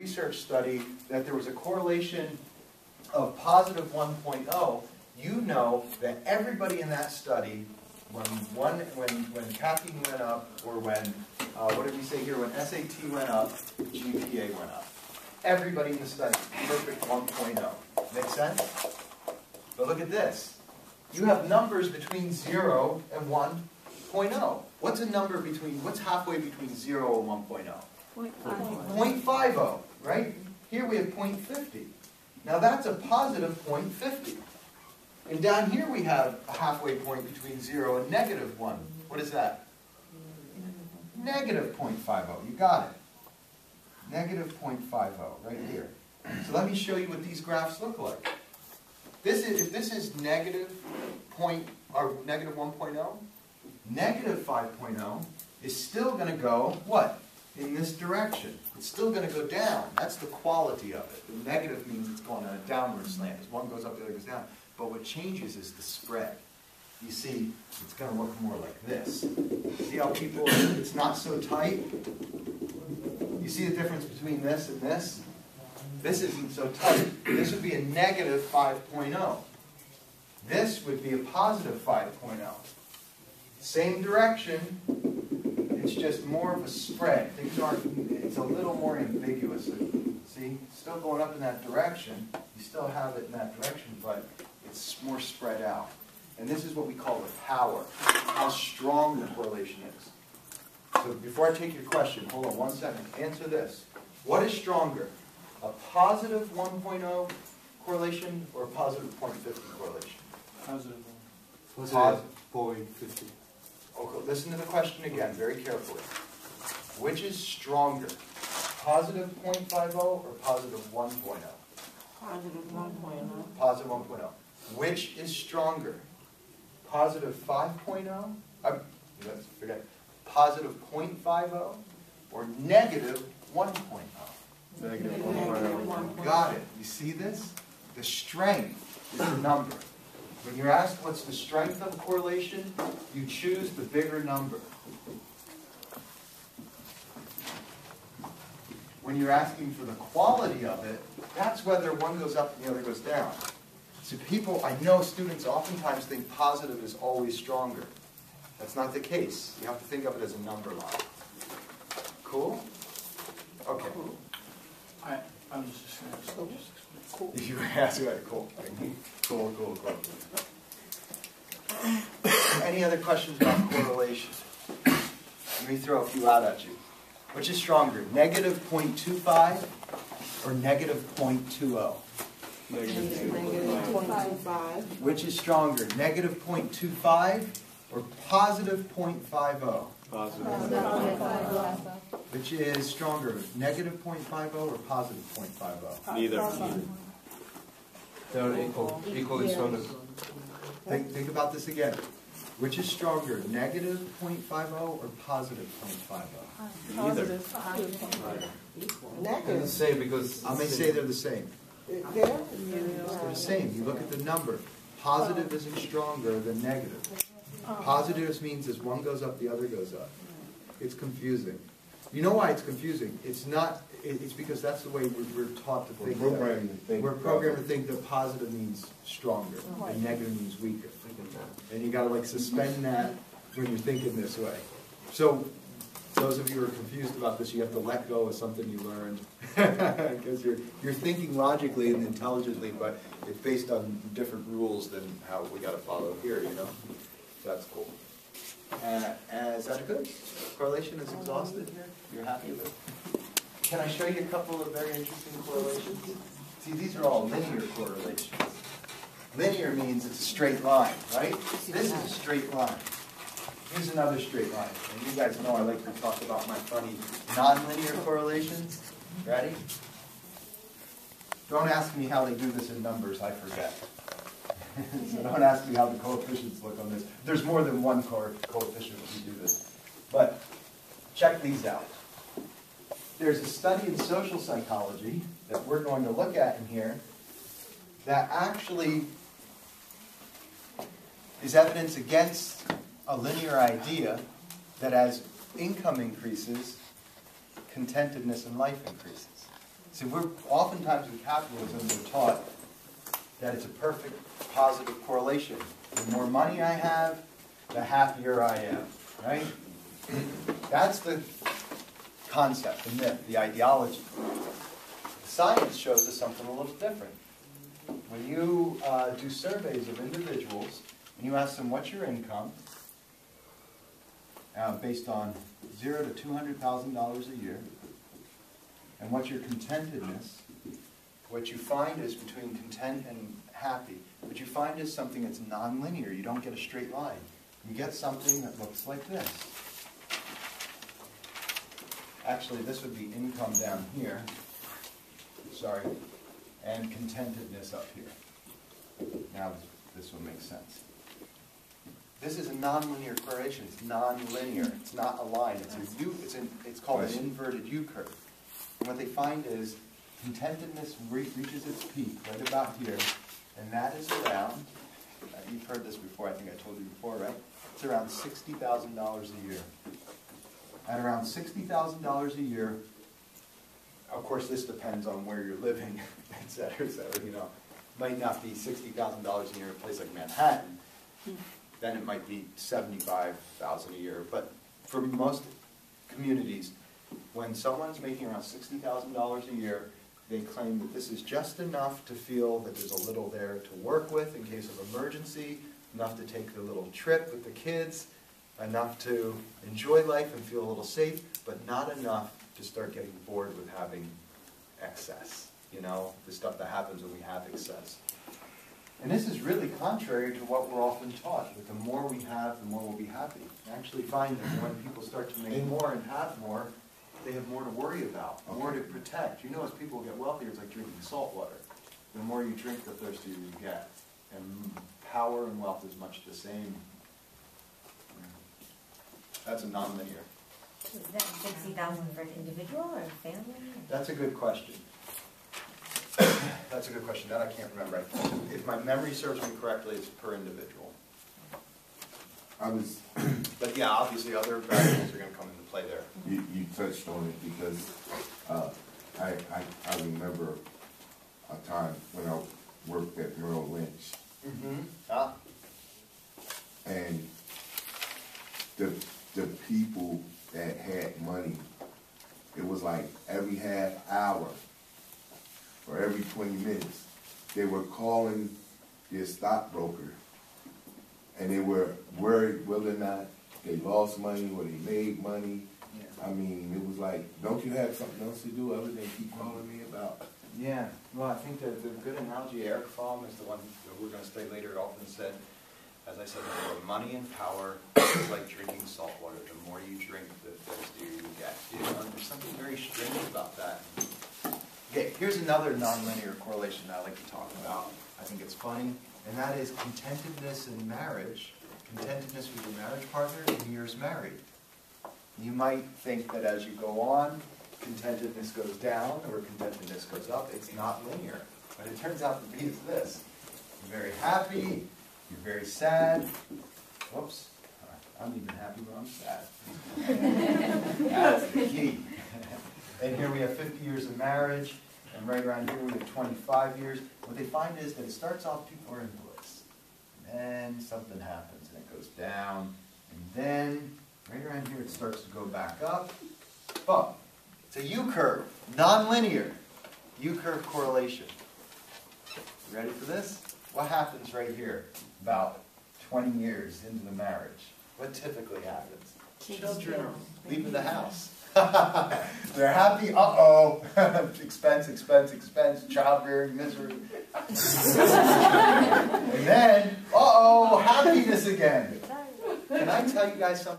research study that there was a correlation of positive 1.0, you know that everybody in that study, when one, when, when caffeine went up, or when, uh, what did we say here, when SAT went up, GPA went up. Everybody in the study, perfect 1.0. Make sense? But look at this. You have numbers between 0 and 1.0. What's a number between, what's halfway between 0 and 1.0? 0.50, right? Here we have 0.50. Now that's a positive 0.50. And down here we have a halfway point between 0 and negative 1. What is that? Negative 0.50. You got it. Negative 0.50 right here. So let me show you what these graphs look like. This is, if this is negative point, or negative 1.0, negative 5.0 is still going to go, what? In this direction. It's still going to go down. That's the quality of it. The negative means it's going on a downward slant. As one goes up, the other goes down. But what changes is the spread. You see, it's going to look more like this. See how people, it's not so tight? You see the difference between this and this? This isn't so tight. This would be a negative 5.0. This would be a positive 5.0. Same direction, it's just more of a spread. Things aren't, it's a little more ambiguous. See, still going up in that direction, you still have it in that direction, but it's more spread out. And this is what we call the power, how strong the correlation is. So before I take your question, hold on one second. Answer this. What is stronger, a positive 1.0 correlation or a positive 0.50 correlation? Positive one. Positive. Point fifty. Okay, listen to the question again, very carefully. Which is stronger, positive 0.50 or positive 1.0? Positive one oh. Positive 1.0. Which is stronger, positive 5.0? Um, let's forget. Positive 0.50 or negative 1.0? Negative Negative one oh. Got it. You see this? The strength is the number. When you're asked what's the strength of correlation, you choose the bigger number. When you're asking for the quality of it, that's whether one goes up and the other goes down. So people, I know students oftentimes think positive is always stronger. That's not the case. You have to think of it as a number line. Cool? Okay. I, I'm just saying. If you ask about it, cool. Cool, cool, cool. Any other questions about correlation? Let me throw a few out at you. Which is stronger, negative 0.25 or negative 0.20? Negative point two five. Which is stronger, negative 0.25 or positive 0.50? Positive. Which is stronger, negative 0.50 or positive 0.50? Neither. They're equal, equally strong. Think, think about this again. Which is stronger, negative 0.50 or positive 0.50? Neither. Doesn't Negative. say because. I may say they're the same. There? They're the same. You look at the number. Positive isn't stronger than negative. Oh. Positive means as one goes up, the other goes up. It's confusing. You know why it's confusing? It's not, it's because that's the way we're, we're taught to think. We're programmed to think. We're programmed to think that positive means stronger and negative means weaker. And you gotta like suspend that when you're thinking this way. So, those of you who are confused about this, you have to let go of something you learned. Because you're, you're thinking logically and intelligently, but it's based on different rules than how we gotta follow here, you know? That's cool. Uh, uh, is that good? Correlation is exhausted here? You're happy with it? Can I show you a couple of very interesting correlations? See, these are all linear correlations. Linear means it's a straight line, right? This is a straight line. Here's another straight line. And you guys know I like to talk about my funny nonlinear correlations. Ready? Don't ask me how they do this in numbers, I forget. So don't ask me how the coefficients look on this. There's more than one co- coefficient when you do this. But check these out. There's a study in social psychology that we're going to look at in here that actually is evidence against a linear idea that as income increases, contentedness in life increases. See, we're, oftentimes in capitalism, we're taught that it's a perfect positive correlation. The more money I have, the happier I am, right? That's the concept, the myth, the ideology. Science shows us something a little different. When you uh, do surveys of individuals and you ask them, what's your income? Uh, based on zero to two hundred thousand dollars a year. And what's your contentedness? What you find is between content and happy, what you find is something that's nonlinear. You don't get a straight line. You get something that looks like this. Actually, this would be income down here. Sorry. And contentedness up here. Now this will make sense. This is a nonlinear correlation. It's nonlinear. It's not a line. It's a U. It's an, It's called an inverted U curve. And what they find is contentedness re reaches its peak right about here, and that is around. Uh, you've heard this before. I think I told you before, right? It's around sixty thousand dollars a year. At around sixty thousand dollars a year, of course, this depends on where you're living, et cetera, et cetera. You know, might not be sixty thousand dollars a year in a place like Manhattan then it might be seventy-five thousand a year. But for most communities, when someone's making around sixty thousand dollars a year, they claim that this is just enough to feel that there's a little there to work with in case of emergency, enough to take the little trip with the kids, enough to enjoy life and feel a little safe, but not enough to start getting bored with having excess. You know, the stuff that happens when we have excess. And this is really contrary to what we're often taught, that the more we have, the more we'll be happy. I actually find that when people start to make more and have more, they have more to worry about, more to protect. You know, as people get wealthier, it's like drinking salt water. The more you drink, the thirstier you get. And power and wealth is much the same. That's a nonlinear. Is that sixty thousand for an individual or a family? That's a good question. That's a good question. That I can't remember. If my memory serves me correctly, it's per individual. I was, But yeah, obviously other variables are gonna come into play there. you, you touched on it because, uh, I, I, I remember a time when I worked at Merrill Lynch Mm-hmm. Ah, and the, the people that had money, it was like every half hour or every twenty minutes, they were calling their stockbroker and they were worried whether or not they lost money or they made money. yeah. I mean, it was like, don't you have something else to do other than keep calling me about? Yeah, well, I think that the good analogy, Erich Fromm is the one that we're gonna study later, often said, as I said before, money and power is like drinking salt water. The more you drink, the thirstier you get. You know, there's something very strange about that. Okay, here's another nonlinear correlation that I like to talk about. I think it's funny, and that is contentedness in marriage, contentedness with your marriage partner in years married. You might think that as you go on, contentedness goes down or contentedness goes up. It's not linear. But it turns out to be this. You're very happy, you're very sad. Whoops, I'm even happy when I'm sad. That's the key. And here we have 50 years of marriage, and right around here we have 25 years. What they find is that it starts off, people are in bliss. And then something happens, and it goes down. And then, right around here, it starts to go back up. But it's a U-curve, nonlinear. U-curve correlation. You ready for this? What happens right here about 20 years into the marriage? What typically happens? Children are leaving the house. They're happy, uh-oh, expense, expense, expense, childbearing misery. and then, uh-oh, happiness again. Can I tell you guys something?